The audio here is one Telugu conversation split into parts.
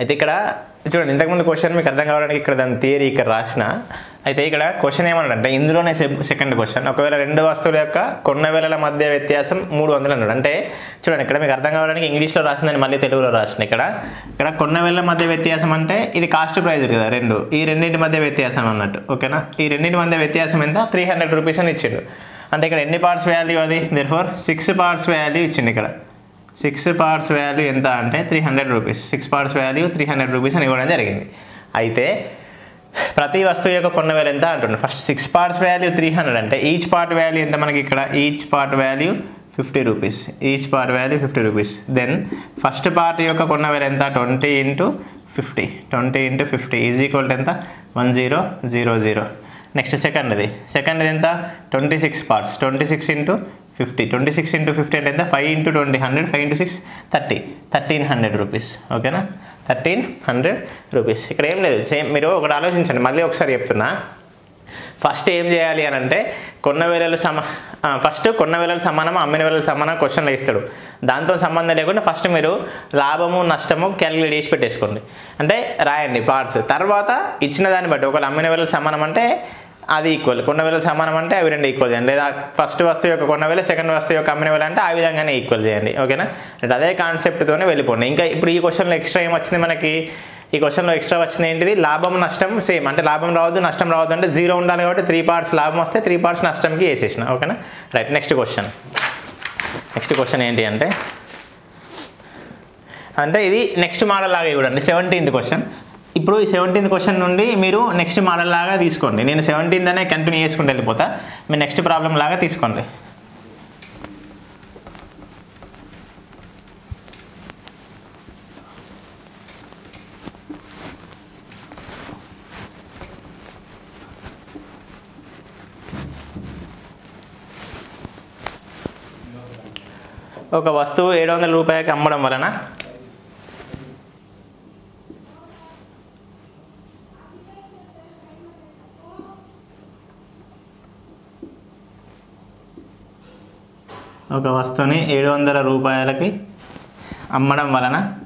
అయితే ఇక్కడ చూడండి ఇంతకుముందు క్వశ్చన్ మీకు అర్థం కావడానికి ఇక్కడ దాని థియరీ ఇక్కడ రాసిన. అయితే ఇక్కడ క్వశ్చన్ ఏమన్నాడంటే ఇందులోనే సెకండ్ క్వశ్చన్ ఒకవేళ రెండు వస్తువుల యొక్క కొన్న వేలల మధ్య వ్యత్యాసం మూడు వందలు అన్నాడు. అంటే చూడండి ఇక్కడ మీకు అర్థం కావడానికి ఇంగ్లీష్లో రాసిందని మళ్ళీ తెలుగులో రాసిన ఇక్కడ. ఇక్కడ కొన్న వేలల మధ్య వ్యత్యాసం అంటే ఇది కాస్ట్ ప్రైజ్ కదా రెండు. ఈ రెండింటి మధ్య వ్యత్యాసం అన్నట్టు. ఓకేనా ఈ రెండింటి మధ్య వ్యత్యాసం ఎంత? త్రీ హండ్రెడ్ రూపీస్ అని ఇచ్చిండు. అంటే ఇక్కడ ఎన్ని పార్ట్స్ వాల్యూ అది? There four six parts value ఇచ్చిండు ఇక్కడ. సిక్స్ పార్ట్స్ వాల్యూ ఎంత అంటే three hundred rupees. Six parts value three hundred rupees అని ఇవ్వడం జరిగింది. అయితే ప్రతి వస్తువు యొక్క కొన్న వేలు ఎంత అంటుండే first six parts value three hundred అంటే ఈచ్ పార్ట్ వాల్యూ ఎంత మనకి ఇక్కడ? Each part value fifty rupees. Each part value fifty rupees. Then first part యొక్క కొన్న వేలు ఎంత? Twenty into fifty. Twenty into fifty is equal ఎంత? One zero zero zero. Next సెకండ్ది. సెకండ్ది ఎంత? Twenty six parts. Twenty six into fifty twenty six into fifty అంటే ఎంత? Five into twenty hundred five into six thirty thirteen hundred rupees ఓకేనా థర్టీన్ హండ్రెడ్ రూపీస్ ఇక్కడ ఏం లేదు. సేమ్ మీరు ఒకటి ఆలోచించండి. మళ్ళీ ఒకసారి చెప్తున్నా. ఫస్ట్ ఏం చేయాలి అని అంటే కొన్న వేలలు సమ ఫస్ట్ కొన్న వేలలు సమానం అమ్మిన వేలలు సమానం క్వశ్చన్లు ఇస్తాడు. దాంతో సంబంధం లేకుండా ఫస్ట్ మీరు లాభము నష్టము క్యాలిక్యులేట్ చేసి పెట్టేసుకోండి. అంటే రాయండి పార్ట్స్ తర్వాత ఇచ్చిన దాన్ని బట్టి ఒకవేళ అమ్మిన వేలలు సమానం అంటే అది ఈక్వల్ కొన్న వేల సమానం అంటే అవి రెండు ఈక్వల్ చేయండి. లేదా ఫస్ట్ వస్తువు యొక్క కొన్న వేల సెకండ్ వస్తువు యొక్క అమ్మిన విలువ అంటే ఆ విధంగానే ఈక్వల్ చేయండి. ఓకేనా? అంటే అదే కాన్సెప్ట్తోనే వెళ్ళిపోండి. ఇంకా ఇప్పుడు ఈ క్వశ్చన్లో ఎక్స్ట్రా ఏం వచ్చింది మనకి? ఈ క్వశ్చన్లో ఎక్స్ట్రా వచ్చింది ఏంటిది? లాభం నష్టం సేమ్ అంటే లాభం రావద్దు నష్టం రావద్దు అంటే జీరో ఉండాలి కాబట్టి త్రీ పార్ట్స్ లాభం వస్తే త్రీ పార్ట్స్ నష్టంకి వేసేసిన. ఓకేనా? Right next question next question ఏంటి అంటే? అంటే ఇది నెక్స్ట్ మోడల్ లాగా చూడండి. సెవెంటీన్త్ క్వశ్చన్ ఇప్పుడు ఈ సెవెంటీన్త్ క్వశ్చన్ నుండి మీరు నెక్స్ట్ మోడల్ లాగా తీసుకోండి. నేను సెవెంటీన్త్ అనే కంటిన్యూ చేసుకుంటూ వెళ్ళిపోతా. మీరు నెక్స్ట్ ప్రాబ్లం లాగా తీసుకోండి. ఒక వస్తువు ఏడు వందల రూపాయలకి అమ్మడం వలన ఒక వస్తువుని ఏడు వందల రూపాయలకి అమ్మడం వలన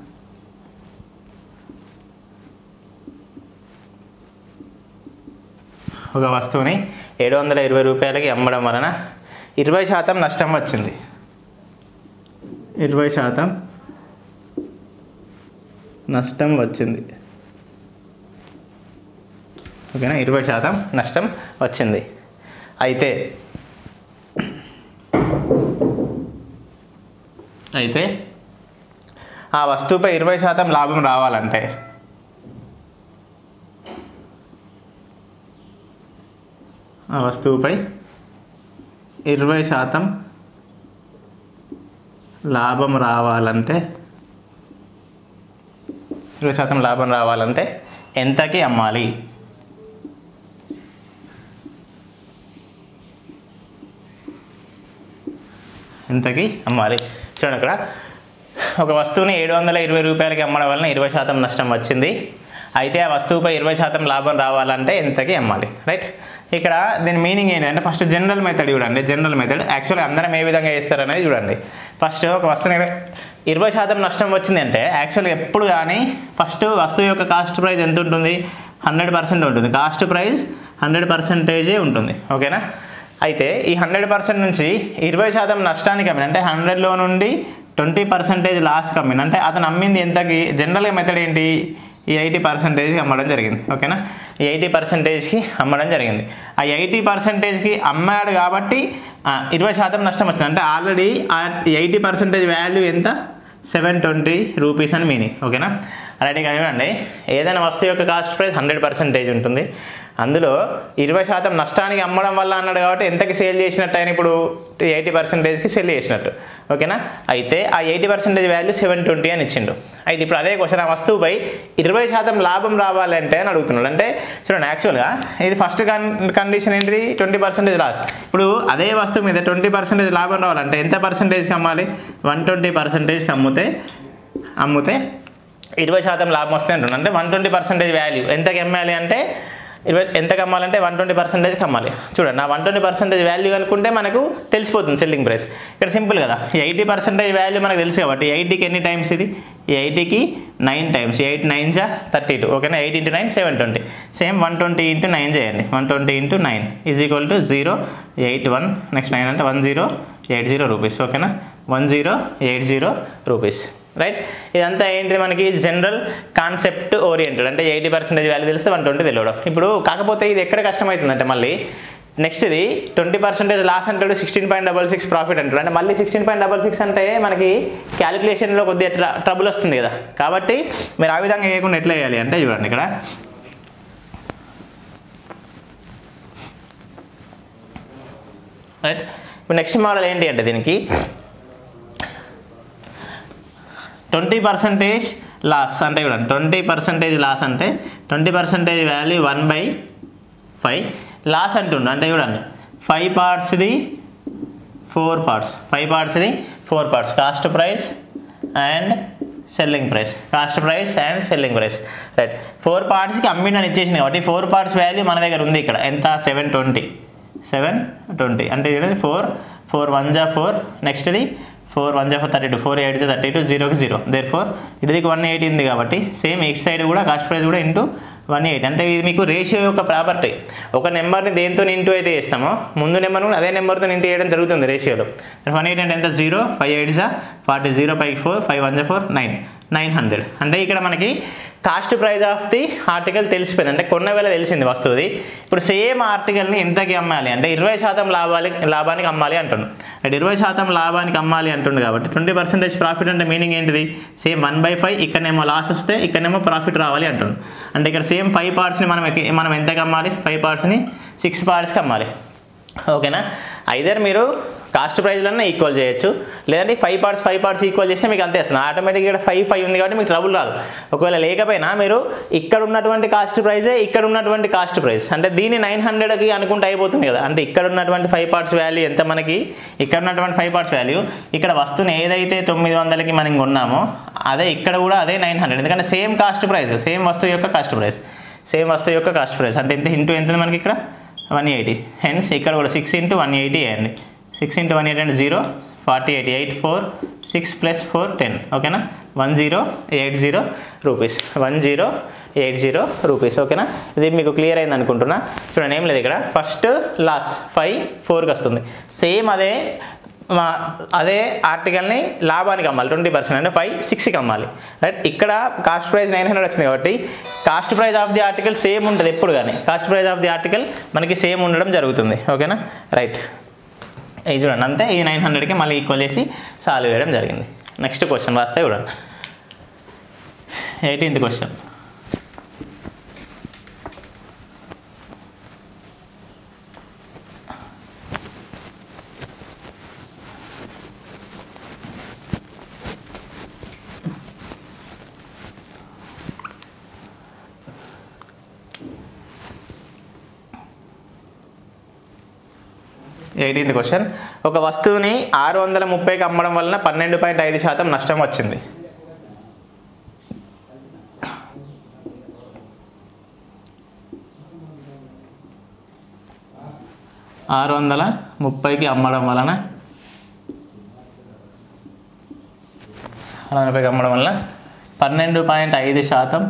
ఒక వస్తువుని ఏడు వందల ఇరవై రూపాయలకి అమ్మడం వలన ఇరవై శాతం నష్టం వచ్చింది. ఇరవై శాతం నష్టం వచ్చింది. ఓకేనా? ఇరవై శాతం నష్టం వచ్చింది. అయితే అయితే ఆ వస్తువుపై ఇరవై శాతం లాభం రావాలంటే? ఆ వస్తువుపై ఇరవై శాతం లాభం రావాలంటే? ఇరవై శాతం లాభం రావాలంటే ఎంతకి అమ్మాలి? ఎంతకి అమ్మాలి? చూడండి అక్కడ. ఒక వస్తువుని ఏడు వందల ఇరవై రూపాయలకి అమ్మడం వలన ఇరవై శాతం నష్టం వచ్చింది. అయితే ఆ వస్తువుపై ఇరవై శాతం లాభం రావాలంటే ఎంతకి అమ్మాలి. రైట్? ఇక్కడ దీని మీనింగ్ ఏంటంటే ఫస్ట్ జనరల్ మెథడ్ చూడండి. General method. యాక్చువల్గా అందరం ఏ విధంగా చేస్తారు అనేది చూడండి. ఫస్ట్ ఒక వస్తువుని ఇరవై శాతం నష్టం వచ్చింది అంటే యాక్చువల్గా ఎప్పుడు కానీ ఫస్ట్ వస్తువు యొక్క కాస్ట్ ప్రైస్ ఎంత ఉంటుంది? హండ్రెడ్ పర్సెంట్ ఉంటుంది. కాస్ట్ ప్రైస్ హండ్రెడ్ పర్సెంటేజే ఉంటుంది. ఓకేనా? అయితే ఈ హండ్రెడ్ పర్సెంట్ నుంచి ఇరవై శాతం నష్టానికి అమ్మిన అంటే హండ్రెడ్లో నుండి ట్వంటీ పర్సెంటేజ్ లాస్కి అమ్మిన అంటే అతను అమ్మింది ఎంతకి జనరల్గా మెథడ్ ఏంటి? ఈ ఎయిటీ పర్సెంటేజ్కి అమ్మడం జరిగింది ఓకేనా? ఈ ఎయిటీ పర్సెంటేజ్కి అమ్మడం జరిగింది. ఆ ఎయిటీ పర్సెంటేజ్కి అమ్మాడు కాబట్టి ఇరవై శాతం నష్టం వచ్చింది. అంటే ఆల్రెడీ ఆ ఎయిటీ పర్సెంటేజ్ వాల్యూ ఎంత? సెవెన్ ట్వంటీ రూపీస్ అని మీనింగ్ ఓకేనా? రైట్ ఇక చూడండి. ఏదైనా వస్తువు యొక్క కాస్ట్ ప్రైస్ హండ్రెడ్ పర్సెంటేజ్ ఉంటుంది. అందులో ఇరవై శాతం నష్టానికి అమ్మడం వల్ల అన్నాడు కాబట్టి ఎంతకి సేల్ చేసినట్టు ఆయన ఇప్పుడు ఎయిటీ పర్సెంటేజ్కి సెల్ చేసినట్టు. ఓకేనా? అయితే ఆ eighty percentage value seven twenty అని ఇచ్చిండు. అయితే ఇప్పుడు అదే క్వశ్చన్ ఆ వస్తువుపై ఇరవై శాతం లాభం రావాలంటే అని అడుగుతున్నాడు. అంటే చూడండి యాక్చువల్గా ఇది ఫస్ట్ కన్ కండిషన్ ఏంటిది? ట్వంటీ పర్సెంటేజ్ లాస్ ఇప్పుడు అదే వస్తువు మీద ట్వంటీ పర్సెంటేజ్ లాభం రావాలంటే ఎంత పర్సెంటేజ్కి అమ్మాలి? వన్ ట్వంటీ పర్సెంటేజ్కి అమ్మితే అమ్మితే ఇరవై శాతం లాభం వస్తే అంటున్నాను అంటే వన్ ట్వంటీ పర్సెంటేజ్ వాల్యూ. ఎంతకి అమ్మాలి అంటే ఇరవై ఎంత కమ్మాలంటే వన్ ట్వంటీ పర్సెంటేజ్ కమ్మాలి. చూడండి నా వన్ ట్వంటీ పర్సెంటేజ్ వాల్యూ అనుకుంటే మనకు తెలిసిపోతుంది సెల్లింగ్ ప్రైస్ ఇక్కడ సింపుల్ కదా. ఈ ఎయిటీ పర్సెంటేజ్ వాల్యూ మనకు తెలుసు కాబట్టి ఎయిటీకి ఎన్ని టైమ్స్ ఇది? ఎయిటీకి నైన్ టైమ్స్ ఎయిట్ నైన్ జా? థర్టీ టూ ఓకేనా? Eight into nine seven twenty same one twenty into nine చేయండి. One twenty into nine is equal to zero eight one next nine అంటే one zero eight zero rupees ఓకేనా? One zero eight zero rupees right ఇదంతా ఏంటి మనకి జనరల్ కాన్సెప్ట్ ఓరియంటెడ్ అంటే ఎయిటీ పర్సెంటేజ్ వాల్యూ తెలిస్తే వన్ ట్వంటీ తెలియడం. ఇప్పుడు కాకపోతే ఇది ఎక్కడ కష్టమవుతుందంటే మళ్ళీ నెక్స్ట్ ఇది ట్వంటీ పర్సెంటేజ్ లాస్ అంటాడు sixteen point double six profit అంటాడు. అంటే మళ్ళీ సిక్స్టీన్ పాయింట్ డబల్ సిక్స్ అంటే మనకి క్యాలిక్యులేషన్లో కొద్దిగా ట్రబుల్ వస్తుంది కదా. కాబట్టి మీరు ఆ విధంగా చేయకుండా ఎట్లా చేయాలి అంటే చూడండి ఇక్కడ. రైట్ ఇప్పుడు నెక్స్ట్ మోడల్ ఏంటి అంటే దీనికి ట్వంటీ పర్సెంటేజ్ లాస్ అంటే చూడండి. ట్వంటీ పర్సెంటేజ్ లాస్ అంటే twenty percentage value one by five. Loss అంటుండు. అంటే చూడండి. ఫైవ్ పార్ట్స్ది four parts. Five పార్ట్స్ది four parts. Cost price and selling price. Cost price and selling price. Right. Four పార్ట్స్కి అమ్మిండని ఇచ్చేసింది కాబట్టి ఫోర్ పార్ట్స్ వాల్యూ మన దగ్గర ఉంది ఇక్కడ. ఎంత? Seven twenty. Seven twenty. అంటే చూడండి. ఫోర్. ఫోర్ వన్ జా ఫోర్. నెక్స్ట్ది ఫోర్ వన్ జా four thirty two four eight జా థర్టీ టూ జీరోకి జీరో. దేర్ ఫోర్ ఇటుదికి వన్ ఎయిటీ ఉంది కాబట్టి సేమ్ ఎయిట్ సైడ్ కూడా కాస్ట్ ప్రైస్ కూడా ఇంటూ వన్ ఎయిట్ అంటే ఇది మీకు రేషియో యొక్క ప్రాపర్టీ ఒక నెంబర్ని దేంతో ఇంటూ అయితే చేస్తామో ముందు నెంబర్ కూడా అదే నెంబర్తో ఇంటూ చేయడం జరుగుతుంది రేషియోలో వన్ ఎయిట్ అంటే ఎంత? జీరో ఫైవ్ ఎయిట్ జా? Forty zero five four five one జా? ఫోర్ నైన్ నైన్ హండ్రెడ్ అంటే ఇక్కడ మనకి cost price of the article తెలిసిపోయింది. అంటే కొన్న వేళ తెలిసింది వస్తుంది ఇప్పుడు సేమ్ ఆర్టికల్ని ఎంతకి అమ్మాలి అంటే ఇరవై శాతం లాభాలి లాభానికి అమ్మాలి అంటుండు. అంటే ఇరవై శాతం లాభానికి అమ్మాలి అంటుండు కాబట్టి ట్వంటీ పర్సెంటేజ్ ప్రాఫిట్ అంటే మీనింగ్ ఏంటిది? సేమ్ వన్ బై ఫైవ్ ఇక్కడనేమో లాస్ వస్తే ఇక్కడనేమో ప్రాఫిట్ రావాలి అంటుండు. అంటే ఇక్కడ సేమ్ ఫైవ్ పార్ట్స్ని మనం ఎక్కి- మనం ఎంతకి అమ్మాలి ఫైవ్ పార్ట్స్ని సిక్స్ పార్ట్స్కి అమ్మాలి. ఓకేనా? ఐదర్ మీరు కాస్ట్ ప్రైజ్లన్నా ఈక్వల్ చేయొచ్చు. లేదంటే five parts five parts equal చేసినా మీకు అంతే వస్తుంది. ఆటోమేటిక్గా ఇక్కడ ఫైవ్ ఫైవ్ ఉంది కాబట్టి మీకు ట్రబుల్ రాదు. ఒకవేళ లేకపోయినా మీరు ఇక్కడ ఉన్నటువంటి కాస్ట్ ప్రైజే ఇక్కడ ఉన్నటువంటి కాస్ట్ ప్రైస్ అంటే దీన్ని నైన్ హండ్రెడ్కి అనుకుంటే అయిపోతుంది కదా. అంటే ఇక్కడ ఉన్నటువంటి ఫైవ్ పార్ట్స్ వాల్యూ ఎంత మనకి? ఇక్కడ ఉన్నటువంటి ఫైవ్ పార్ట్స్ వాల్యూ ఇక్కడ వస్తువుని ఏదైతే తొమ్మిది వందలకి మనం కొన్నామో అదే ఇక్కడ కూడా అదే నైన్ హండ్రెడ్ ఎందుకంటే సేమ్ కాస్ట్ ప్రైస్ సేమ్ వస్తువు యొక్క కాస్ట్ ప్రైస్ సేమ్ వస్తువు యొక్క కాస్ట్ ప్రైస్ అంటే ఎంత ఇంటూ ఎంత మనకి ఇక్కడ? వన్ ఎయిటీ హెన్స్ ఇక్కడ కూడా సిక్స్ ఇంటూ వన్ ఎయిటీ అండి సిక్స్ ఇంటూ వన్ ఎయిట్ అంటే zero forty eight eight four six plus four ten ఓకేనా one zero eight zero rupees one zero eight zero rupees ఓకేనా ఇది మీకు క్లియర్ అయింది అనుకుంటున్నా. చూడండి ఏం లేదు ఇక్కడ. ఫస్ట్ లాస్ ఫైవ్ ఫోర్కి వస్తుంది. సేమ్ అదే మా అదే ఆర్టికల్ని లాభానికి అమ్మాలి. ట్వంటీ పర్సెంట్ అంటే ఫైవ్ సిక్స్కి అమ్మాలి. రైట్ ఇక్కడ కాస్ట్ ప్రైస్ నైన్ హండ్రెడ్ వచ్చింది కాబట్టి cost price of the article same ఉంటుంది ఎప్పుడు కానీ. Cost price of the article మనకి సేమ్ ఉండడం జరుగుతుంది. ఓకేనా రైట్ ఇది చూడండి అంతే. ఇది నైన్ హండ్రెడ్కి మళ్ళీ ఈక్వల్ చేసి సాల్వ్ చేయడం జరిగింది. నెక్స్ట్ క్వశ్చన్ రాస్తే చూడండి. ఎయిటీన్త్ క్వశ్చన్ ఎయిటీన్త్ క్వశ్చన్ ఒక వస్తువుని ఆరు వందల ముప్పైకి అమ్మడం వలన పన్నెండు పాయింట్ ఐదు శాతం నష్టం వచ్చింది. ఆరు వందల ముప్పైకి అమ్మడం వలన ఆరు వందల ముప్పైకి అమ్మడం వలన పన్నెండు పాయింట్ ఐదు శాతం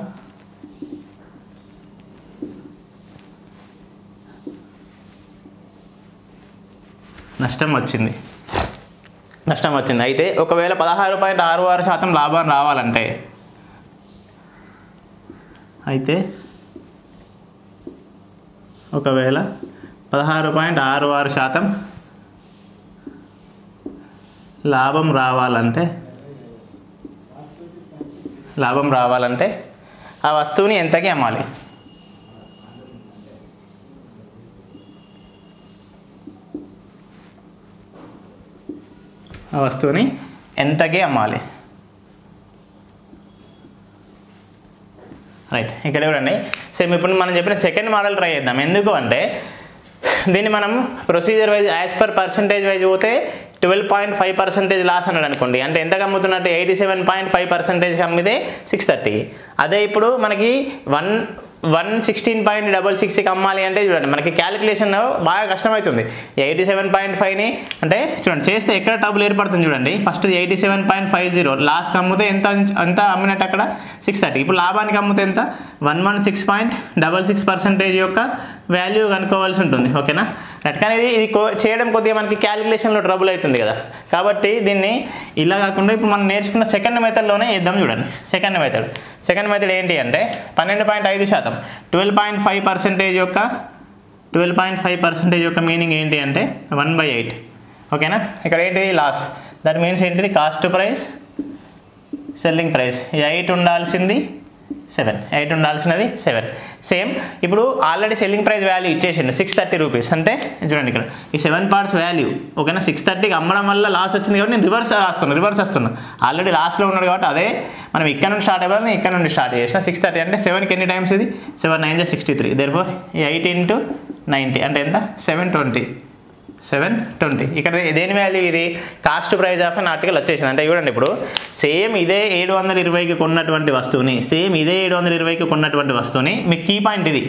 నష్టం వచ్చింది. నష్టం వచ్చింది. అయితే ఒకవేళ పదహారు పాయింట్ ఆరు ఆరు శాతం లాభం రావాలంటే అయితే ఒకవేళ పదహారు పాయింట్ ఆరు ఆరు శాతం లాభం రావాలంటే లాభం రావాలంటే ఆ వస్తువుని ఎంతకి అమ్మాలి? వస్తువుని ఎంతకి అమ్మాలి? రైట్ ఇక్కడ చూడండి. సేమ్ ఇప్పుడు మనం చెప్పిన సెకండ్ మోడల్ ట్రై చేద్దాం. ఎందుకు అంటే దీన్ని మనం procedure wise as per percentage wise పోతే twelve point five percentage loss అన్నాడు అనుకోండి. అంటే ఎంతకు అమ్ముతున్నట్టు? ఎయిటీ సెవెన్ పాయింట్ ఫైవ్ పర్సెంటేజ్కి అమ్మితే సిక్స్ థర్టీ అదే ఇప్పుడు మనకి one one sixteen point double సిక్స్కి అమ్మాలి అంటే చూడండి మనకి క్యాలిక్యులేషన్ బాగా కష్టమవుతుంది ఎయిటీ సెవెన్ పాయింట్ ఫైవ్ని అంటే చూడండి చేస్తే ఎక్కడ టబుల్ ఏర్పడుతుంది చూడండి. First eighty seven point five zero. లాస్ట్కి అమ్మితే ఎంత ఎంత అమ్మినట్టు అక్కడ? సిక్స్ థర్టీ ఇప్పుడు లాభానికి అమ్మితే ఎంత? One one six point double six percentage యొక్క వాల్యూ కనుక్కోవాల్సి ఉంటుంది ఓకేనా? రైట్ కానీ ఇది ఇది చేయడం కొద్దిగా మనకి క్యాలిక్యులేషన్లో ట్రబుల్ అవుతుంది కదా. కాబట్టి దీన్ని ఇలా కాకుండా ఇప్పుడు మనం నేర్చుకున్న సెకండ్ మెథడ్లోనే ఇద్దాం చూడండి. సెకండ్ మెథడ్ సెకండ్ మెథడ్ ఏంటి అంటే పన్నెండు పాయింట్ ఐదు శాతం. ట్వెల్వ్ పాయింట్ ఫైవ్ పర్సెంటేజ్ యొక్క ట్వెల్వ్ పాయింట్ ఫైవ్ పర్సెంటేజ్ యొక్క మీనింగ్ ఏంటి అంటే వన్ బై ఎయిట్ ఓకేనా ఇక్కడ ఏంటిది? లాస్ దట్ మీన్స్ ఏంటిది? Cost price selling price eight ఉండాల్సింది సెవెన్. ఎయిట్ ఉండాల్సినది సెవెన్. సేమ్ ఇప్పుడు ఆల్రెడీ సెల్లింగ్ ప్రైస్ వాల్యూ ఇచ్చేసిండు సిక్స్ థర్టీ రూపీస్. అంటే చూడండి ఇక్కడ ఈ సెవెన్ పార్ట్స్ వాల్యూ ఓకేనా? సిక్స్ థర్టీకి అమ్మడం వల్ల లాస్ వచ్చింది కాబట్టి నేను రివర్స్ రాస్తున్నాను రివర్స్ వస్తున్నా. ఆల్రెడీ లాస్ట్లో ఉన్నాడు కాబట్టి అదే మనం ఇక్కడ నుండి స్టార్ట్ అవ్వాలి ఇక్కడ నుండి స్టార్ట్ చేసిన సిక్స్ థర్టీ అంటే సెవెన్కి ఎన్ని టైమ్స్ ఇది? సెవెన్ నైన్ జా sixty three there four eight into ninety అంటే ఎంత? Seven twenty seven twenty. ఇక్కడ దేని వాల్యూ ఇది? Cost price of an article వచ్చేసింది. అంటే చూడండి ఇప్పుడు సేమ్ ఇదే ఏడు వందల ఇరవైకి కొన్నటువంటి వస్తువుని సేమ్ ఇదే ఏడు వందల ఇరవైకి కొన్నటువంటి వస్తువుని మీకు కీ పాయింట్ ఇది.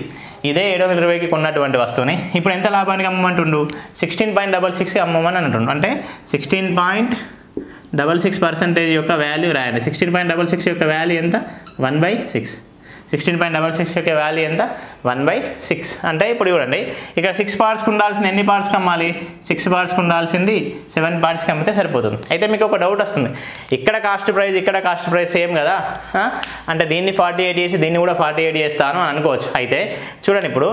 ఇదే ఏడు వందల ఇరవైకి కొన్నటువంటి వస్తువుని ఇప్పుడు ఎంత లాభానికి అమ్మమంటుండు? సిక్స్టీన్ పాయింట్ డబల్ సిక్స్కి అమ్మమని అంటుండు. అంటే sixteen point double six percentage యొక్క వాల్యూ రాయండి. సిక్స్టీన్ పాయింట్ డబల్ సిక్స్ యొక్క వాల్యూ ఎంత? One by six sixteen point double six యొక్క వాల్యూ ఎంత? వన్ బై సిక్స్ అంటే ఇప్పుడు చూడండి ఇక్కడ సిక్స్ పార్ట్స్కి ఉండాల్సింది ఎన్ని పార్ట్స్కి అమ్మాలి సిక్స్ పార్ట్స్కి ఉండాల్సింది సెవెన్ పార్ట్స్కి అమ్మితే సరిపోతుంది. అయితే మీకు ఒక డౌట్ వస్తుంది ఇక్కడ కాస్ట్ ప్రైస్ ఇక్కడ కాస్ట్ ప్రైస్ సేమ్ కదా? అంటే దీన్ని ఫార్టీ ఎయిట్ చేసి దీన్ని కూడా ఫార్టీ ఎయిట్ చేస్తాను అనుకోవచ్చు. అయితే చూడండి ఇప్పుడు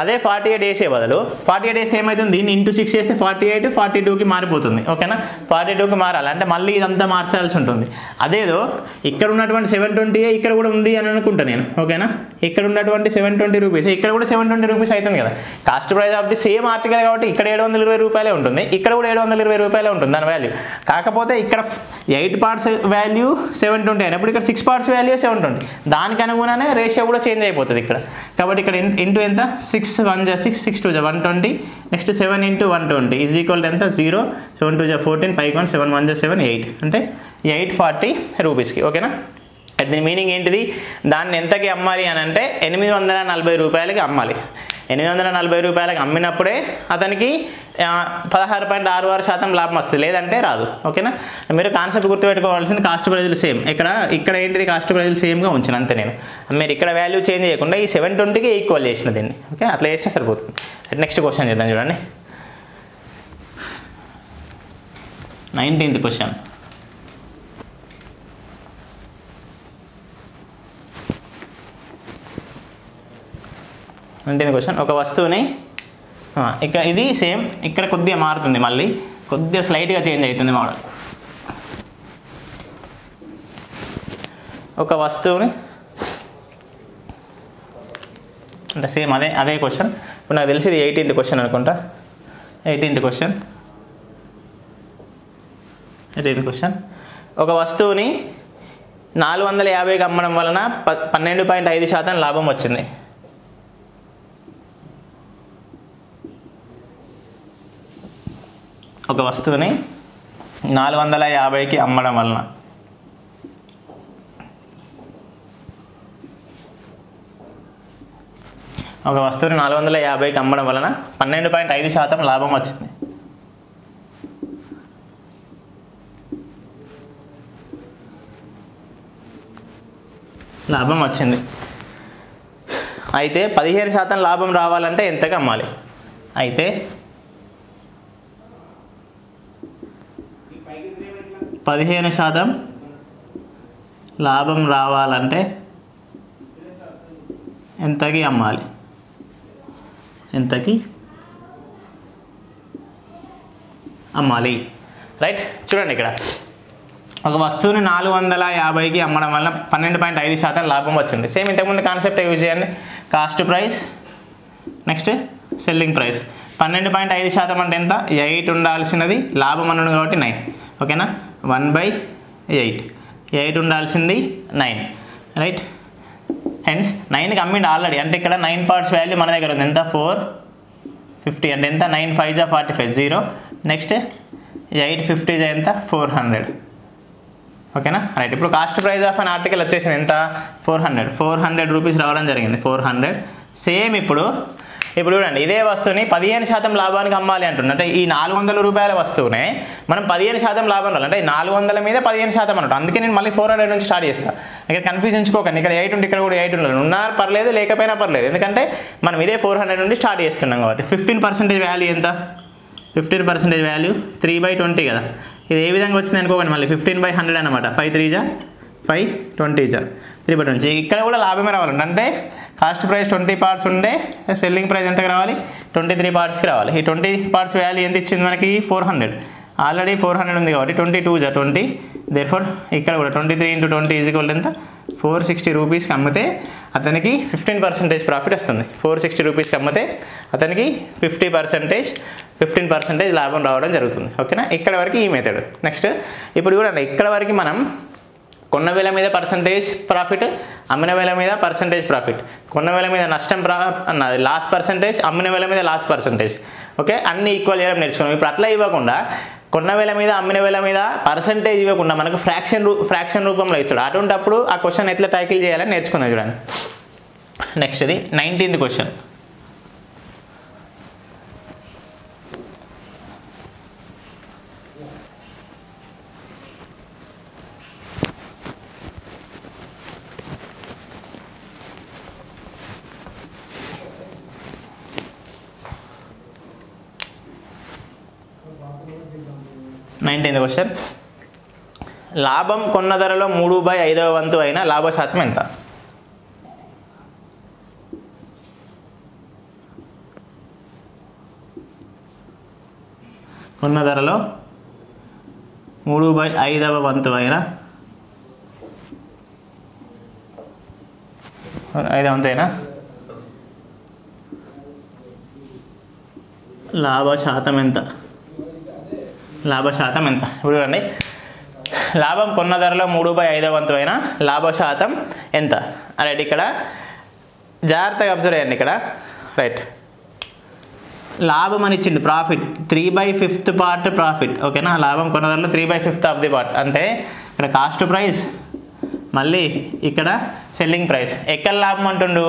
అదే ఫార్టీ ఎయిట్ వేసే బదులు ఫార్టీ ఎయిట్ వేస్తే ఏమవుతుంది దీన్ని ఇంటూ సిక్స్ చేస్తే ఫార్టీ ఎయిట్ ఫార్టీ టూకి మారిపోతుంది. ఓకేనా? ఫార్టీ టూకి మారాలి. అంటే మళ్ళీ ఇదంతా మార్చాల్సి ఉంటుంది. అదేదో ఇక్కడ ఉన్నటువంటి సెవెన్ ట్వంటీ ఇక్కడ కూడా ఉంది అని అనుకుంటా నేను. ఓకేనా? ఇక్కడ ఉన్నటువంటి సెవెన్ ట్వంటీ రూపీస్ ఇక్కడ కూడా సెవెన్ ట్వంటీ రూపీస్ అవుతుంది కదా. Cost price of the same article కాబట్టి ఇక్కడ ఏడు వందల ఇరవై రూపాయలే ఉంటుంది. ఇక్కడ కూడా ఏడు వందల ఇరవై రూపాయలే ఉంటుంది దాని వాల్యూ కాకపోతే ఇక్కడ eight parts value seven twenty అయినప్పుడు ఇక్కడ six parts value seven twenty దానికి అనుగుణంగానే రేషియో కూడా చేంజ్ అయిపోతుంది ఇక్కడ. కాబట్టి ఇక్కడ ఇంటూ ఎంత? సిక్స్ సిక్స్ వన్ జా సిక్స్ సిక్స్ టూ జా one twenty next seven into one twenty is equal ఎంత? జీరో సెవెన్ టూ జా ఫోర్టీన్ పైకి వన్ సెవెన్ వన్ జా సెవెన్ ఎయిట్ అంటే ఎయిట్ ఫార్టీ రూపీస్కి ఓకేనా అయితే దీని మీనింగ్ ఏంటిది? దాన్ని ఎంతకి అమ్మాలి అని అంటే ఎనిమిది వందల నలభై రూపాయలకి అమ్మాలి. ఎనిమిది వందల నలభై రూపాయలకి అమ్మినప్పుడే అతనికి పదహారు పాయింట్ ఆరు ఆరు శాతం లాభం వస్తుంది. లేదంటే రాదు. ఓకేనా? మీరు కాన్సెప్ట్ గుర్తుపెట్టుకోవాల్సింది కాస్ట్ ప్రైజులు సేమ్. ఇక్కడ ఇక్కడ ఏంటిది కాస్ట్ ప్రైజులు సేమ్గా ఉంచిన అంతే నేను. మీరు ఇక్కడ వాల్యూ చేంజ్ చేయకుండా ఈ సెవెన్ ట్వంటీకి ఈక్వల్ చేసిన దీన్ని. ఓకే? అట్లా చేసినా సరిపోతుంది. నెక్స్ట్ క్వశ్చన్ చేద్దాం చూడండి. నైన్టీన్త్ క్వశ్చన్ నైన్టీన్త్ క్వశ్చన్ ఒక వస్తువుని ఇక ఇది సేమ్ ఇక్కడ కొద్దిగా మారుతుంది మళ్ళీ. కొద్దిగా స్లైట్గా చేంజ్ అవుతుంది మోడల్. ఒక వస్తువుని అంటే సేమ్ అదే అదే క్వశ్చన్. ఇప్పుడు నాకు తెలిసి ఇది ఎయిటీన్త్ క్వశ్చన్ అనుకుంటా. ఎయిటీన్త్ క్వశ్చన్ ఎయిటీన్త్ క్వశ్చన్ ఒక వస్తువుని నాలుగు వందల యాభైకి అమ్మడం వలన ప పన్నెండు పాయింట్ ఐదు శాతం లాభం వచ్చింది. ఒక వస్తువుని నాలుగు వందల యాభైకి అమ్మడం వలన. ఒక వస్తువుని నాలుగు వందల యాభైకి అమ్మడం వలన పన్నెండు పాయింట్ ఐదు శాతం లాభం వచ్చింది. లాభం వచ్చింది. అయితే పదిహేను శాతం లాభం రావాలంటే ఎంతకు అమ్మాలి? అయితే పదిహేను శాతం లాభం రావాలంటే ఎంతకి అమ్మాలి? ఎంతకి అమ్మాలి? రైట్ చూడండి ఇక్కడ. ఒక వస్తువుని నాలుగు వందల యాభైకి అమ్మడం వల్ల పన్నెండు పాయింట్ ఐదు శాతం లాభం వచ్చింది. సేమ్ ఇంతకుముందు కాన్సెప్ట్ యూజ్ చేయండి. Cost price next selling price. పన్నెండు పాయింట్ ఐదు శాతం అంటే ఎంత? ఎయిట్ ఉండాల్సినది లాభం అన్నది కాబట్టి నైన్. ఓకేనా? One by eight. ఎయిట్ ఉండాల్సింది నైన్. రైట్? హెన్స్ నైన్కి అమ్మిండి ఆల్రెడీ. అంటే ఇక్కడ నైన్ పార్ట్స్ వాల్యూ మన దగ్గర ఉంది. ఎంత? ఫోర్ ఫిఫ్టీ అంటే ఎంత? నైన్ ఫైవ్ జా forty five zero next eight fifty జా ఎంత? ఫోర్ హండ్రెడ్ ఓకేనా? రైట్ ఇప్పుడు cost price of an article వచ్చేసింది. ఎంత? Four hundred four hundred rupees రావడం జరిగింది. ఫోర్ హండ్రెడ్ సేమ్ ఇప్పుడు ఇప్పుడు చూడండి ఇదే వస్తువుని పదిహేను శాతం లాభానికి అమ్మాలి అంటున్నారు అంటే ఈ నాలుగు వందల రూపాయల వస్తువునే మనం పదిహేను శాతం లాభం అంటే ఈ నాలుగు వందల మీద పదిహేను శాతం అన్నట్టు. అందుకే నేను మళ్ళీ ఫోర్ హండ్రెడ్ నుంచి స్టార్ట్ చేస్తాను ఇక్కడ కన్ఫ్యూజ్ ఉంచుకోకండి ఇక్కడ ఎయిట్ ఉంటే ఇక్కడ కూడా ఎయిట్ ఉండాలి. ఉన్నా పర్లేదు లేకపోయినా పర్లేదు. ఎందుకంటే మనం ఇదే ఫోర్ హండ్రెడ్ నుండి స్టార్ట్ చేస్తున్నాం కాబట్టి. ఫిఫ్టీన్ పర్సెంటేజ్ వాల్యూ ఎంత? Fifteen percentage value three by twenty కదా. ఇది ఏ విధంగా వచ్చింది అనుకోకండి మళ్ళీ. ఫిఫ్టీన్ బై హండ్రెడ్ అనమాట ఫైవ్ త్రీ జా? ఫైవ్ ట్వంటీ జా? త్రీ బై ట్వంటీ ఇక్కడ కూడా లాభమే రావాలండి. అంటే కాస్ట్ ప్రైస్ ట్వంటీ పార్ట్స్ ఉండే సెల్లింగ్ ప్రైస్ ఎంతకు రావాలి? ట్వంటీ త్రీ పార్ట్స్కి రావాలి. ఈ ట్వంటీ పార్ట్స్ వాల్యూ ఎంత ఇచ్చింది మనకి? Four hundred already four hundred ఉంది కాబట్టి ట్వంటీ టూ జా ట్వంటీ దేర్ ఫోర్ ఇక్కడ కూడా twenty three into twenty equal ఎంత? ఫోర్ సిక్స్టీ రూపీస్కి అమ్మితే అతనికి ఫిఫ్టీన్ పర్సెంటేజ్ ప్రాఫిట్ వస్తుంది. ఫోర్ సిక్స్టీ రూపీస్కి అమ్మితే అతనికి ఫిఫ్టీ పర్సెంటేజ్ ఫిఫ్టీన్ పర్సెంటేజ్ లాభం రావడం జరుగుతుంది. ఓకేనా ఇక్కడ వరకు ఈ మెథడ్ నెక్స్ట్ ఇప్పుడు చూడండి. ఇక్కడ వరకు మనం కొన్న వేల మీద పర్సంటేజ్ ప్రాఫిట్ అమ్మిన వేల మీద పర్సంటేజ్ ప్రాఫిట్ కొన్న వేల మీద నష్టం ప్రా లాస్ పర్సంటేజ్ అమ్మిన వేల మీద లాస్ పర్సంటేజ్ ఓకే అన్ని ఈక్వల్ చేయడం నేర్చుకున్నాం. ఇప్పుడు అట్లా ఇవ్వకుండా కొన్న వేల మీద అమ్మిన వేల మీద పర్సంటేజ్ ఇవ్వకుండా మనకు ఫ్రాక్షన్ రూ ఫ్రాక్షన్ రూపంలో ఇస్తాడు. అటువంటిప్పుడు ఆ క్వశ్చన్ ఎట్లా టైకిల్ చేయాలని నేర్చుకున్నాం చూడండి. నెక్స్ట్ ఇది నైన్టీన్త్ క్వశ్చన్ నైన్టీన్త్ క్వశ్చన్ లాభం కొన్న ధరలో మూడు బై ఐదవ వంతు అయిన లాభ శాతం ఎంత? కొన్న ధరలో మూడు బై ఐదవ వంతు అయిన ఐదవ వంతు అయినా లాభ శాతం ఎంత? లాభ శాతం ఎంత? ఇప్పుడు చూడండి. లాభం కొన్న ధరలో మూడు బై ఐదవ వంతు అయిన లాభ శాతం ఎంత? రైట్ ఇక్కడ. జాగ్రత్తగా అబ్జర్వ్ చేయండి ఇక్కడ. రైట్. లాభం అని ఇచ్చింది profit three by fifth part profit ఓకేనా లాభం కొన్న ధరలో three by fifth of the part అంటే ఇక్కడ కాస్ట్ ప్రైస్ మళ్ళీ ఇక్కడ సెల్లింగ్ ప్రైస్ ఎక్కడ లాభం అంటుండు?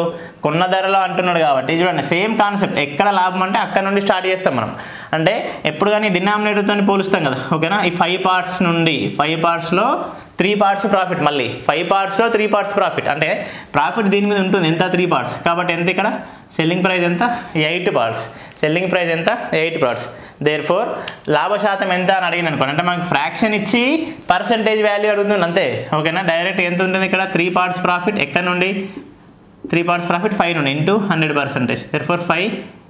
కొన్న ధరలో అంటున్నాడు కాబట్టి. చూడండి సేమ్ కాన్సెప్ట్ ఎక్కడ లాభం అంటే అక్కడ నుండి స్టార్ట్ చేస్తాం మనం. అంటే ఎప్పుడు కానీ డినామినేటర్తో పోలుస్తాం కదా. ఓకేనా ఈ ఫైవ్ పార్ట్స్ నుండి ఫైవ్ పార్ట్స్లో త్రీ పార్ట్స్ ప్రాఫిట్ మళ్ళీ. ఫైవ్ పార్ట్స్లో త్రీ పార్ట్స్ ప్రాఫిట్ అంటే ప్రాఫిట్ దీని మీద ఉంటుంది. ఎంత? త్రీ పార్ట్స్ కాబట్టి ఎంత ఇక్కడ? సెల్లింగ్ ప్రైస్ ఎంత? ఎయిట్ పార్ట్స్ సెల్లింగ్ ప్రైస్ ఎంత? ఎయిట్ పార్ట్స్ దేర్ ఫోర్ లాభశాతం ఎంత అని అడిగిన అనుకోండి అంటే మనకి ఫ్రాక్షన్ ఇచ్చి పర్సంటేజ్ వాల్యూ అడుగుతుంది అంతే. ఓకేనా డైరెక్ట్ ఎంత ఉంటుంది ఇక్కడ? త్రీ పార్ట్స్ ప్రాఫిట్ ఎక్కడ నుండి? త్రీ పార్ట్స్ ప్రాఫిట్ ఫైవ్ నుండి into hundred percentage therefore five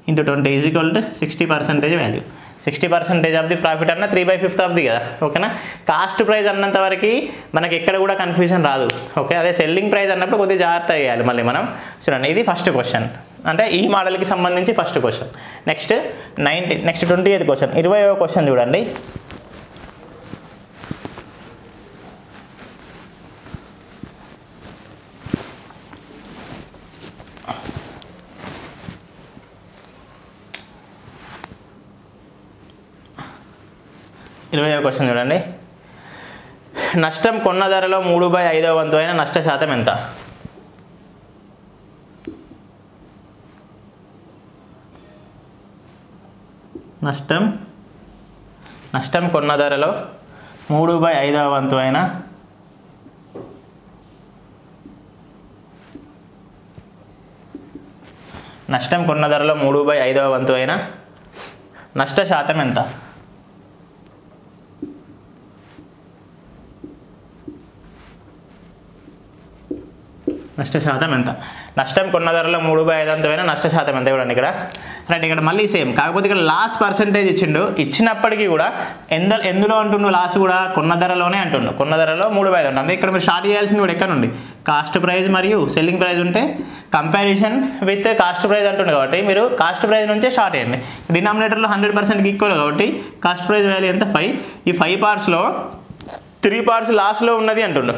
into twenty is equal to sixty percentage value sixty percentage of the profit అన్న three by fifth of the కదా? ఓకేనా కాస్ట్ ప్రైస్ అన్నంత వరకు మనకి ఎక్కడ కూడా కన్ఫ్యూజన్ రాదు. ఓకే అదే సెల్లింగ్ ప్రైస్ అన్నప్పుడు కొద్దిగా జాగ్రత్త చేయాలి మళ్ళీ మనం. చూడండి ఇది ఫస్ట్ క్వశ్చన్ అంటే ఈ మోడల్కి సంబంధించి first question. Next ninety next twenty eighth question. ఇరవైవ క్వశ్చన్ చూడండి. ఇరవై క్వశ్చన్ చూడండి. నష్టం కొన్న ధరలో మూడు బై ఐదవ వంతు అయిన నష్ట శాతం ఎంత? నష్టం నష్టం కొన్న ధరలో మూడు బై ఐదవ వంతు అయిన నష్టం కొన్న ధరలో మూడు బై ఐదవ వంతు అయిన నష్ట శాతం ఎంత? నష్ట శాతం ఎంత? నష్టం కొన్న ధరలో మూడు బై ఐదు అంతమైన నష్ట శాతం ఎంత? చూడండి ఇక్కడ. రైట్ ఇక్కడ మళ్ళీ సేమ్ కాకపోతే ఇక్కడ లాస్ట్ పర్సంటేజ్ ఇచ్చిండు. ఇచ్చినప్పటికీ కూడా ఎంద ఎందులో అంటుండు లాస్ కూడా? కొన్న ధరలోనే అంటుండు. కొన్న ధరలో మూడు వేలు ఉంటుంది ఇక్కడ మీరు స్టార్ట్ చేయాల్సింది కూడా ఎక్కడ నుండి. కాస్ట్ ప్రైస్ మరియు సెల్లింగ్ ప్రైస్ ఉంటే కంపారిజన్ విత్ కాస్ట్ ప్రైస్ అంటుండే కాబట్టి మీరు కాస్ట్ ప్రైస్ నుంచే స్టార్ట్ చేయండి. డినామినేటర్లో హండ్రెడ్ పర్సెంట్కి ఈక్వల్ కాబట్టి కాస్ట్ ప్రైస్ వాల్యూ ఎంత? ఫైవ్ ఈ ఫైవ్ పార్ట్స్లో త్రీ పార్ట్స్ లాస్లో ఉన్నది అంటుండు.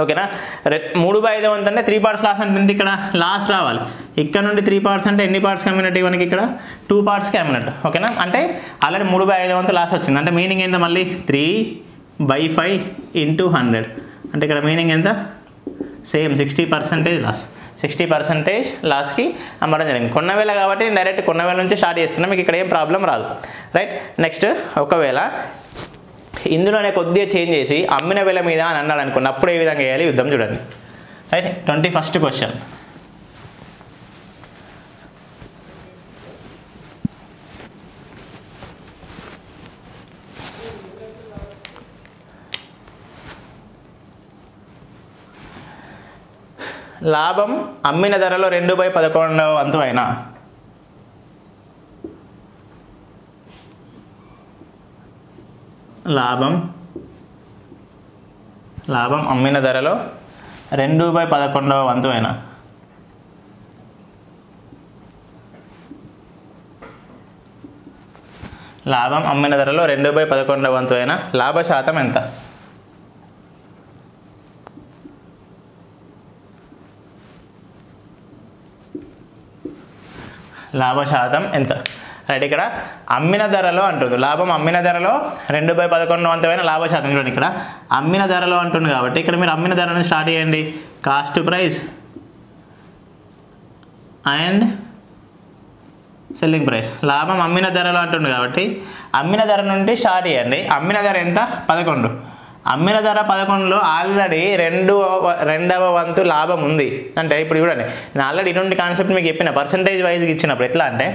ఓకేనా? రె మూడు బై ఐదు వంతు అంటే త్రీ పార్ట్స్ లాస్ అంటే ఎంత ఇక్కడ? లాస్ రావాలి. ఇక్కడ నుండి త్రీ పార్ట్స్ అంటే ఎన్ని పార్ట్స్ కమ్మినట్టు మనకి ఇక్కడ? టూ పార్ట్స్కి అమ్మినట్టు ఓకేనా? అంటే ఆల్రెడీ మూడు బై ఐదు వంతు లాస్ వచ్చింది. అంటే మీనింగ్ ఏంటో మళ్ళీ? Three by five into hundred. అంటే ఇక్కడ మీనింగ్ ఎంత? Same sixty percentage loss. Sixty percentage లాస్కి అమ్మడం జరిగింది. కొన్నవేళ కాబట్టి నేను డైరెక్ట్ కొన్నవేళ నుంచి స్టార్ట్ చేస్తున్నా. మీకు ఇక్కడ ఏం ప్రాబ్లం రాదు. రైట్? నెక్స్ట్ ఒకవేళ ఇందులోనే కొద్దిగా చేంజ్ చేసి అమ్మిన వెల మీద అని అన్నాడు అనుకోండి అప్పుడు ఏ విధంగా వేయాలి యుద్ధం చూడండి. రైట్? Twenty first question. లాభం అమ్మిన ధరలో రెండు బై పదకొండవ వంతు అయినా. లాభం. లాభం అమ్మిన ధరలో రెండు బై పదకొండవ వంతువైన? లాభం అమ్మిన ధరలో రెండు బై పదకొండవ వంతువైన? లాభ శాతం ఎంత? లాభ శాతం ఎంత? రైట్ ఇక్కడ అమ్మిన ధరలో అంటుంది. లాభం అమ్మిన ధరలో రెండు బై పదకొండు వంతమైన లాభ శాతం చూడండి ఇక్కడ. అమ్మిన ధరలో అంటుంది కాబట్టి ఇక్కడ మీరు అమ్మిన ధరను స్టార్ట్ చేయండి. Cost price and selling price లాభం అమ్మిన ధరలో అంటుంది కాబట్టి అమ్మిన ధర నుండి స్టార్ట్ చేయండి. అమ్మిన ధర ఎంత? పదకొండు. అమ్మిన ధర పదకొండులో ఆల్రెడీ రెండు రెండవ వంతు లాభం ఉంది. అంటే ఇప్పుడు చూడండి నేను ఆల్రెడీ ఇటువంటి కాన్సెప్ట్ మీకు చెప్పిన పర్సంటేజ్ వైజ్గా ఇచ్చినప్పుడు ఎట్లా అంటే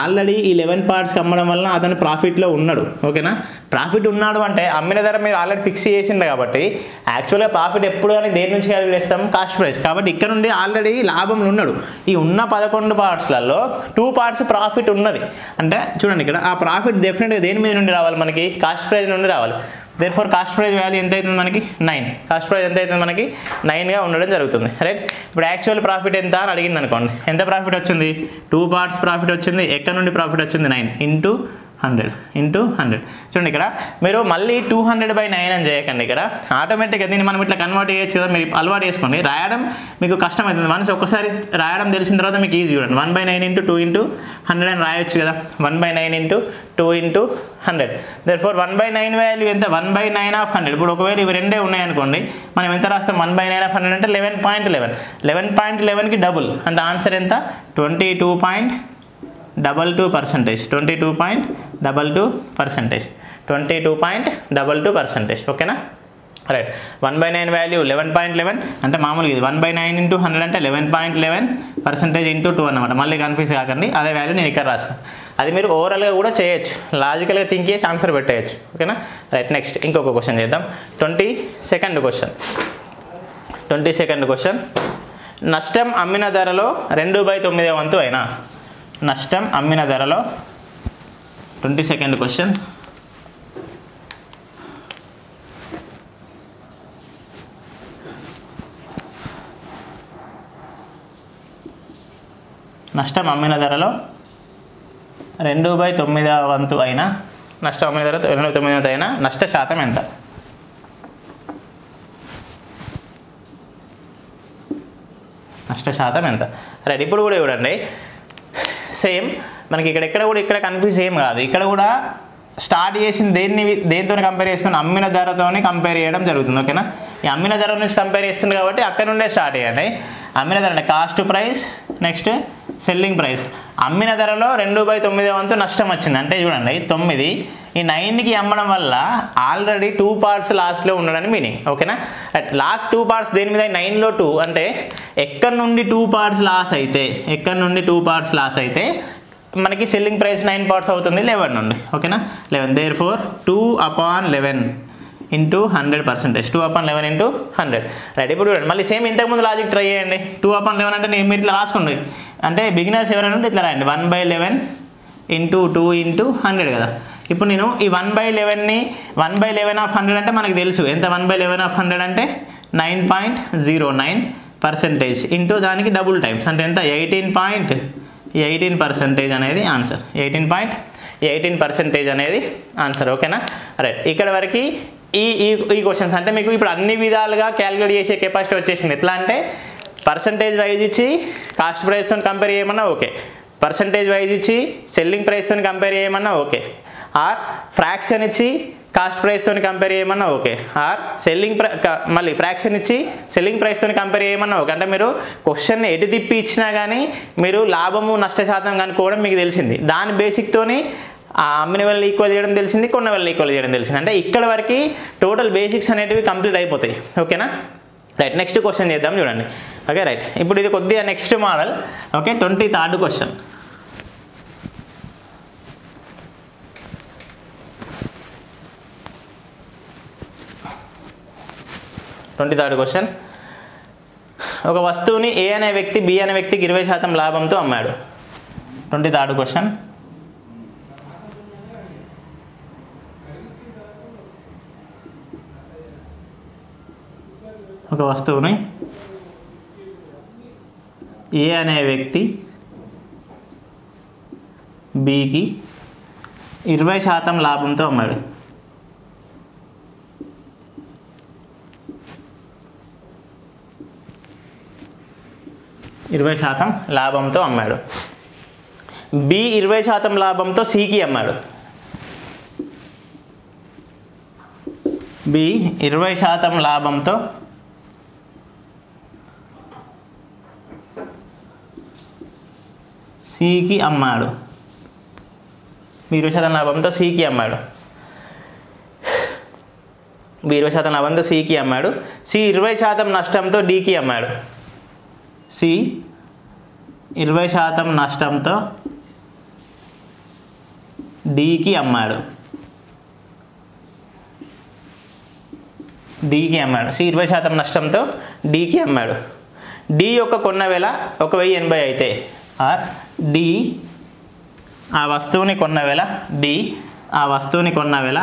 ఆల్రెడీ ఈ లెవెన్ పార్ట్స్కి అమ్మడం వల్ల అతను ప్రాఫిట్లో ఉన్నాడు ఓకేనా ప్రాఫిట్ ఉన్నాడు అంటే అమ్మిన ధర మీరు ఆల్రెడీ ఫిక్స్ చేసిండు కాబట్టి యాక్చువల్గా ప్రాఫిట్ ఎప్పుడు కానీ దేని నుంచి క్యాలిక్యులేట్ చేస్తాం? కాస్ట్ ప్రైస్ కాబట్టి ఇక్కడ నుండి ఆల్రెడీ లాభంలో ఉన్నాడు. ఈ ఉన్న పదకొండు పార్ట్స్లలో టూ పార్ట్స్ ప్రాఫిట్ ఉన్నది. అంటే చూడండి ఇక్కడ ఆ ప్రాఫిట్ డెఫినెట్గా దేని మీద నుండి రావాలి మనకి? కాస్ట్ ప్రైస్ నుండి రావాలి. Therefore cost price value ఎంత అవుతుంది మనకి? నైన్ కాస్ట్ ప్రైజ్ ఎంత అవుతుంది మనకి? నైన్గా ఉండడం జరుగుతుంది. రైట్ ఇప్పుడు యాక్చువల్ ప్రాఫిట్ ఎంత అని అడిగింది అనుకోండి ఎంత ప్రాఫిట్ వచ్చింది? టూ పార్ట్స్ ప్రాఫిట్ వచ్చింది. ఎక్కడ నుండి ప్రాఫిట్ వచ్చింది? Nine into hundred into hundred. చూడండి ఇక్కడ మీరు మళ్ళీ టూ హండ్రెడ్ బై నైన్ అని చేయకండి ఇక్కడ. ఆటోమేటిక్గా దీన్ని మనం ఇట్లా కన్వర్ట్ చేయొచ్చు కదా మీరు అలవాటు చేసుకోండి. రాయడం మీకు కష్టం అవుతుంది వన్స్ ఒకసారి రాయడం తెలిసిన తర్వాత మీకు ఈజీ చూడండి. One by nine into two into hundred అని రాయొచ్చు కదా. One by nine into two into hundred therefore one by nine value ఎంత? One by nine of hundred ఇప్పుడు ఒకవేళ ఇవి రెండే ఉన్నాయనుకోండి మనం ఎంత రాస్తాం? One by nine of hundred అంటే eleven point eleven eleven point లెవెన్కి డబుల్ అంటే ఆన్సర్ ఎంత? Twenty two point double two percentage twenty two point double two percentage twenty two point double two percentage ఓకేనా right one by nine value eleven point eleven అంటే మామూలుగా ఇది. One by nine into hundred అంటే eleven point eleven percentage into two అనమాట మళ్ళీ కన్ఫ్యూజ్ కాకండి. అదే వాల్యూ నేను ఇక్కడ రాసుకున్నాను అది మీరు ఓవరాల్గా కూడా చేయొచ్చు. లాజికల్గా థింక్ చేసి ఆన్సర్ పెట్టేయచ్చు. ఓకేనా రైట్ నెక్స్ట్ ఇంకొక క్వశ్చన్ చేద్దాం. Twenty second question twenty second question నష్టం అమ్మిన ధరలో రెండు బై తొమ్మిది వంతు అయినా. నష్టం అమ్మిన ధరలో ట్వంటీ సెకండ్ క్వశ్చన్. నష్టం అమ్మిన ధరలో రెండు బై తొమ్మిదవ వంతు అయినా నష్టం అమ్మిన ధర రెండు తొమ్మిది వంతు అయినా నష్ట శాతం ఎంత? నష్ట శాతం ఎంత? రైట్ ఇప్పుడు కూడా చూడండి. సేమ్. మనకి ఇక్కడ ఎక్కడ కూడా ఇక్కడ కన్ఫ్యూజ్ ఏం కాదు. ఇక్కడ కూడా స్టార్ట్ చేసిన దేన్ని దేంతో కంపేర్ చేస్తున్న అమ్మిన ధరతోనే కంపేర్ చేయడం జరుగుతుంది ఓకేనా? ఈ అమ్మిన ధర నుంచి కంపేర్ చేస్తుంది కాబట్టి అక్కడ నుండే స్టార్ట్ చేయండి. అమ్మిన ధర అంటే cost price next selling price అమ్మిన ధరలో రెండు బై తొమ్మిది వంతు నష్టం వచ్చింది. అంటే చూడండి తొమ్మిది. ఈ నైన్కి అమ్మడం వల్ల ఆల్రెడీ టూ పార్ట్స్ లాస్ట్లో ఉండడానికి మీనింగ్ ఓకేనా లాస్ట్ టూ పార్ట్స్ దేని మీద? నైన్లో టూ అంటే ఎక్కడి నుండి టూ పార్ట్స్ లాస్ అయితే ఎక్కడి నుండి టూ పార్ట్స్ లాస్ అయితే మనకి సెల్లింగ్ ప్రైస్ నైన్ పార్ట్స్ అవుతుంది లెవెన్ నుండి. ఓకేనా eleven therefore two upon eleven into hundred percentage. Two upon eleven into hundred. Right ఇప్పుడు చూడండి మళ్ళీ సేమ్ ఇంతకుముందు లాజిక్ ట్రై చేయండి. టూ అపాన్ లెవెన్ అంటే నేను మీరు ఇట్లా రాసుకోండి. అంటే బిగినర్స్ ఎవరైనా ఉంటే ఇట్లా రాయండి. One by eleven into two into hundred కదా. ఇప్పుడు నేను ఈ one by లెవెన్ని one by eleven of hundred అంటే మనకు తెలుసు. ఎంత one by eleven of hundred అంటే? Nine point zero nine percentage into దానికి డబుల్ టైమ్స్ అంటే ఎంత? ఎయిటీన్ పాయింట్ ఎయిటీన్ పర్సెంటేజ్ అనేది answer eighteen point eighteen percentage అనేది ఆన్సర్ ఓకేనా? రైట్ ఇక్కడ వరకు ఈ ఈ ఈ క్వశ్చన్స్ అంటే మీకు ఇప్పుడు అన్ని విధాలుగా క్యాలిక్యులేట్ చేసే కెపాసిటీ వచ్చేసింది. ఎట్లా అంటే పర్సంటేజ్ వైజ్ ఇచ్చి కాస్ట్ ప్రైస్తో కంపేర్ చేయమన్నా ఓకే. పర్సంటేజ్ వైజ్ ఇచ్చి సెల్లింగ్ ప్రైస్తో కంపేర్ చేయమన్నా ఓకే. ఆర్ ఫ్రాక్షన్ ఇచ్చి కాస్ట్ ప్రైస్తో కంపేర్ చేయమన్నా ఓకే. ఆర్ సెల్లింగ్ క- మళ్ళీ ఫ్రాక్షన్ ఇచ్చి సెల్లింగ్ ప్రైస్తో కంపేర్ చేయమన్నా ఓకే. అంటే మీరు క్వశ్చన్ ఎటు తిప్పి ఇచ్చినా కానీ మీరు లాభము నష్ట శాతం కనుక్కోవడం మీకు తెలిసింది. దాని బేసిక్తోని ఆ అమ్మిన వెళ్ళి ఈక్వల్ చేయడం తెలిసింది కొన్న వెళ్ళి ఈక్వల్ చేయడం తెలిసింది. అంటే ఇక్కడ వరకు టోటల్ బేసిక్స్ అనేటివి కంప్లీట్ అయిపోతాయి. ఓకేనా? రైట్ నెక్స్ట్ క్వశ్చన్ చేద్దాం చూడండి. ఓకే రైట్ ఇప్పుడు ఇది కొద్దిగా next model okay twenty third question twenty third question ఒక వస్తువుని ఏ అనే వ్యక్తి బి అనే వ్యక్తికి ఇరవై శాతం లాభంతో అమ్మాడు. ట్వంటీ థర్డ్ క్వశ్చన్ ఒక వస్తువుని. ఏ అనే వ్యక్తి బికి ఇరవై శాతం లాభంతో అమ్మాడు. ఇరవై శాతం లాభంతో అమ్మాడు. బి ఇరవై శాతం లాభంతో సికి అమ్మాడు. బి ఇరవై శాతం లాభంతో సికి అమ్మాడు. బి ఇరవై శాతం లాభంతో సికి అమ్మాడు. ఇరవై శాతం లాభంతో సికి అమ్మాడు. సి ఇరవై శాతం నష్టంతో డికి అమ్మాడు. సి ఇరవై శాతం నష్టంతో డికి అమ్మాడు. డికి అమ్మాడు. సి ఇరవై శాతం నష్టంతో డికి అమ్మాడు. డి యొక్క కొన్న వేల ఒక వెయ్యి ఎనభై అయితే. Or D. ఆ వస్తువుని కొన్న వేళ డి. ఆ వస్తువుని కొన్న వేళ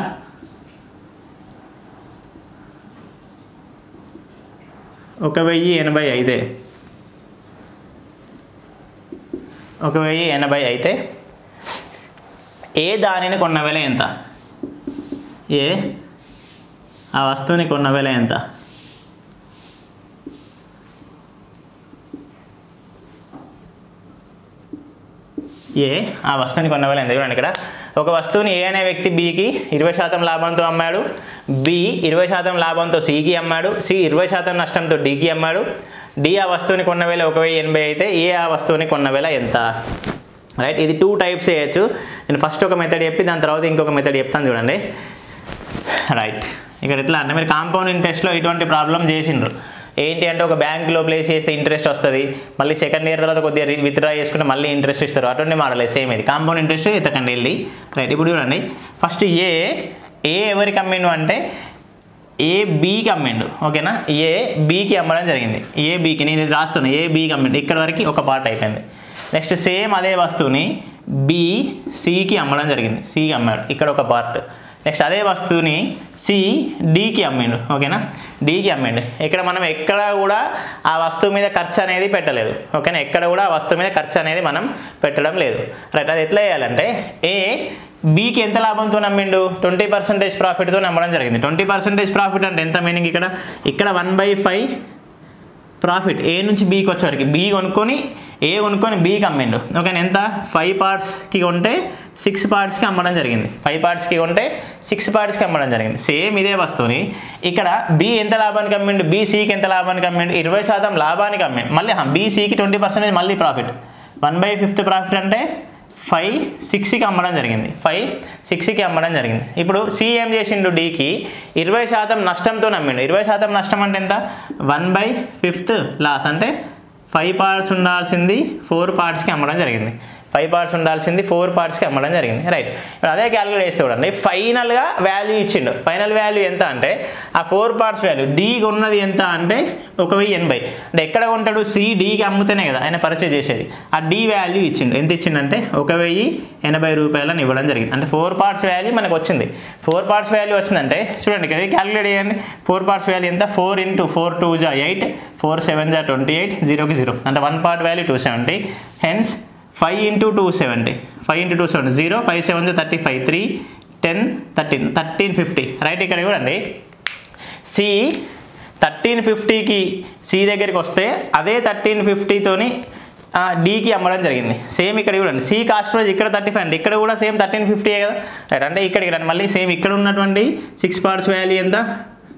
ఒక వెయ్యి ఎనభై అయితే ఒక వెయ్యి ఎనభై అయితే ఏ దానిని కొన్న వేళ ఎంత? ఏ? ఆ వస్తువుని కొన్న వేళ ఎంత? ఏ? ఆ వస్తువుని కొన్న ఎంత చూడండి ఇక్కడ? ఒక వస్తువుని ఏ అనే వ్యక్తి బికి ఇరవై శాతం లాభంతో అమ్మాడు బి ఇరవై శాతం లాభంతో సికి అమ్మాడు సి ఇరవై శాతం నష్టంతో డికి అమ్మాడు డి ఆ వస్తువుని కొన్న వేల ఒక వెయ్యి ఎనభై అయితే ఏ ఆ వస్తువుని కొన్న వేల ఎంత? రైట్? ఇది టూ టైప్స్ చేయొచ్చు. నేను ఫస్ట్ ఒక మెథడ్ చెప్పి దాని తర్వాత ఇంకొక మెథడ్ చెప్తాను చూడండి. రైట్. ఇక్కడ ఎట్లా అంటే మీరు కాంపౌండ్ ఇంట్రెస్ట్లో ఇటువంటి ప్రాబ్లం చేసిండ్రు. ఏంటి అంటే ఒక బ్యాంక్లో ప్లేస్ చేస్తే ఇంట్రెస్ట్ వస్తుంది మళ్ళీ సెకండ్ ఇయర్ తర్వాత కొద్దిగా విత్డ్రా చేసుకుంటే మళ్ళీ ఇంట్రెస్ట్ ఇస్తారు. అటువంటి మోడల్ సేమ్ ఇది. కాంపౌండ్ ఇంట్రెస్ట్ ఇతకండి వెళ్ళి. రైట్ ఇప్పుడు చూడండి. ఫస్ట్ ఏ ఏ ఎవరికి అమ్మిండు అంటే ఏ బీకి అమ్మిండు ఓకేనా ఏ బీకి అమ్మడం జరిగింది. ఏ బీకి నేను రాస్తున్నా. ఏ బీకి అమ్మిండు ఇక్కడ వరకు ఒక పార్ట్ అయిపోయింది. నెక్స్ట్ సేమ్ అదే వస్తువుని బి సికి అమ్మడం జరిగింది. సికి అమ్మాడు. ఇక్కడ ఒక పార్ట్ నెక్స్ట్ అదే వస్తువుని సి డికి అమ్మిండు. ఓకేనా డీకి అమ్మండి ఇక్కడ మనం ఎక్కడ కూడా ఆ వస్తువు మీద ఖర్చు అనేది పెట్టలేదు. ఓకేనా? ఎక్కడ కూడా ఆ వస్తువు మీద ఖర్చు అనేది మనం పెట్టడం లేదు. రైట్ అది ఎట్లా చేయాలంటే ఏ బీకి ఎంత లాభంతో నమ్మిండు? ట్వంటీ పర్సెంటేజ్ ప్రాఫిట్తో నమ్మడం జరిగింది. ట్వంటీ పర్సెంటేజ్ ప్రాఫిట్ అంటే ఎంత మీనింగ్ ఇక్కడ? ఇక్కడ one by five profit. A నుంచి బీకి వచ్చేవరకు బీ కొనుక్కొని ఏ కొనుక్కొని బీకి అమ్మిండు. ఓకేనా ఎంత? ఫైవ్ పార్ట్స్కి కొంటే సిక్స్ పార్ట్స్కి అమ్మడం జరిగింది. ఫైవ్ పార్ట్స్కి కొంటే సిక్స్ పార్ట్స్కి అమ్మడం జరిగింది. సేమ్ ఇదే వస్తువుని. ఇక్కడ బి ఎంత లాభానికి అమ్మిండు? బీసీకి ఎంత లాభానికి అమ్మిండు? ఇరవై శాతం లాభానికి అమ్మిండు. మళ్ళీ బీసీకి ట్వంటీ పర్సెంటేజ్ మళ్ళీ profit one by fifth profit అంటే ఫైవ్ సిక్స్కి అమ్మడం జరిగింది. ఫైవ్ సిక్స్కి అమ్మడం జరిగింది. ఇప్పుడు సి ఏం చేసిండు? డీకి ఇరవై శాతం నష్టంతో నమ్మిండు ఇరవై శాతం నష్టం అంటే ఎంత? వన్ బై ఫిఫ్త్ లాస్ అంటే ఫైవ్ పార్ట్స్ ఉండాల్సింది ఫోర్ పార్ట్స్కి అమ్మడం జరిగింది. ఫైవ్ పార్ట్స్ ఉండాల్సింది ఫోర్ పార్ట్స్కి అమ్మడం జరిగింది. రైట్ ఇప్పుడు అదే క్యాలిక్యులేట్ చేస్తే చూడండి ఫైనల్గా వాల్యూ ఇచ్చిండు. ఫైనల్ వాల్యూ ఎంత అంటే ఆ ఫోర్ పార్ట్స్ వాల్యూ డీకి ఉన్నది ఎంత అంటే ఒక వెయ్యి ఎనభై. అంటే ఎక్కడ కొంటాడు? సి డీకి అమ్ముతేనే కదా ఆయన పరిచయం చేసేది. ఆ డీ వాల్యూ ఇచ్చిండు. ఎంత ఇచ్చిండంటే ఒక వెయ్యి ఎనభై రూపాయలని ఇవ్వడం జరిగింది. అంటే ఫోర్ పార్ట్స్ వాల్యూ మనకు వచ్చింది. ఫోర్ పార్ట్స్ వాల్యూ వచ్చిందంటే చూడండి కదా క్యాలిక్యులేట్ చేయండి. ఫోర్ పార్ట్స్ వాల్యూ ఎంత? ఫోర్ ఇంటూ ఫోర్ టూ జా ఎయిట్ ఫోర్ సెవెన్ జా ట్వంటీ ఎయిట్ జీరోకి జీరో అంటే one part value two seventy hence five into two seventy five into two seventy zero five seven thirty five three ten thirteen thirteen fifty right ఇక్కడ చూడండి. సి థర్టీన్ ఫిఫ్టీకి సి దగ్గరికి వస్తే అదే థర్టీన్ ఫిఫ్టీతోని డీకి అమ్మడం జరిగింది. సేమ్ ఇక్కడ చూడండి. సి కాస్ట్ ప్రైస్ ఇక్కడ థర్టీ ఫైవ్ అండి. ఇక్కడ కూడా సేమ్ థర్టీన్ ఫిఫ్టీయే కదా. రైట్ అంటే ఇక్కడికి రండి. మళ్ళీ సేమ్ ఇక్కడ ఉన్నటువంటి సిక్స్ పార్ట్స్ వాల్యూ ఎంత?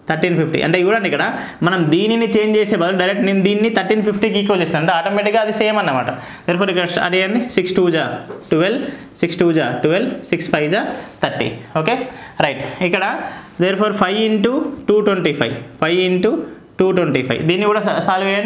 Thirteen fifty. అంటే చూడండి ఇక్కడ మనం దీనిని చేంజ్ చేసే బదులు డైరెక్ట్ నేను దీన్ని థర్టీన్ ఫిఫ్టీకి ఈక్వల్ చేస్తాను. అంటే ఆటోమేటిక్గా అది సేమ్ అన్నమాట. దర్ఫర్ ఇక్కడ స్టార్ట్ చేయండి. సిక్స్ టూ జా ట్వెల్వ్ సిక్స్ టూ జా ట్వెల్వ్ సిక్స్ ఫైవ్ జా థర్టీ ఓకే రైట్ ఇక్కడ therefore five into two twenty five five into two twenty five దీన్ని కూడా సాల్వ్ చేయండి.